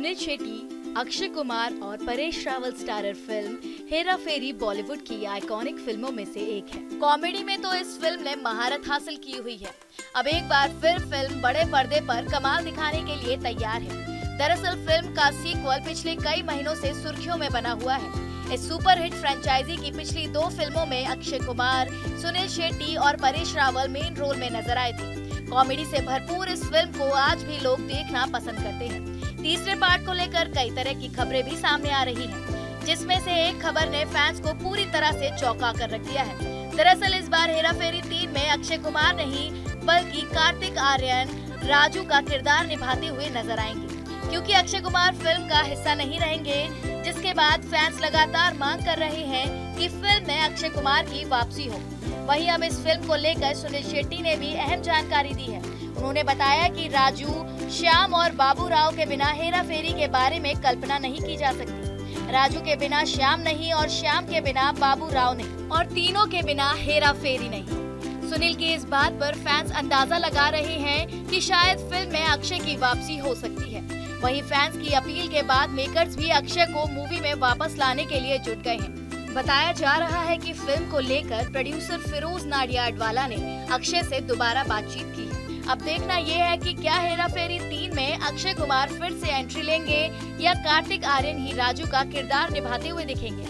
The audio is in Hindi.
सुनील शेट्टी, अक्षय कुमार और परेश रावल स्टारर फ़िल्म हेरा फेरी बॉलीवुड की आइकॉनिक फ़िल्मों में से एक है। कॉमेडी में तो इस फ़िल्म ने महारत हासिल की हुई है। अब एक बार फिर फ़िल्म बड़े पर्दे पर कमाल दिखाने के लिए तैयार है। दरअसल फ़िल्म का सीक्वल पिछले कई महीनों से सुर्खियों में बना हुआ है। इस सुपरहिट फ्रेंचाइजी की पिछली दो फ़िल्मों में अक्षय कुमार, सुनील शेट्टी और परेश रावल मेन रोल में नज़र आए थे। कॉमेडी से भरपूर इस फ़िल्म को आज भी लोग देखना पसंद करते हैं। तीसरे पार्ट को लेकर कई तरह की खबरें भी सामने आ रही हैं, जिसमें से एक खबर ने फैंस को पूरी तरह से चौंका कर रख दिया है। दरअसल इस बार हेरा फेरी तीन में अक्षय कुमार नहीं बल्कि कार्तिक आर्यन राजू का किरदार निभाते हुए नज़र आएँगे क्योंकि अक्षय कुमार फ़िल्म का हिस्सा नहीं रहेंगे। बाद फैंस लगातार मांग कर रहे हैं कि फ़िल्म में अक्षय कुमार की वापसी हो। वहीं अब इस फ़िल्म को लेकर सुनील शेट्टी ने भी अहम जानकारी दी है। उन्होंने बताया कि राजू, श्याम और बाबू राव के बिना हेरा फेरी के बारे में कल्पना नहीं की जा सकती। राजू के बिना श्याम नहीं और श्याम के बिना बाबू राव नहीं और तीनों के बिना हेरा फेरी नहीं। सुनील की इस बात पर फैंस अंदाज़ा लगा रहे हैं कि शायद फ़िल्म में अक्षय की वापसी हो सकती है। वहीं फैंस की अपील के बाद मेकर्स भी अक्षय को मूवी में वापस लाने के लिए जुट गए हैं। बताया जा रहा है कि फ़िल्म को लेकर प्रोड्यूसर फिरोज नाडियाडवाला ने अक्षय से दोबारा बातचीत की। अब देखना ये है कि क्या हेरा फेरी तीन में अक्षय कुमार फिर से एंट्री लेंगे या कार्तिक आर्यन ही राजू का किरदार निभाते हुए दिखेंगे।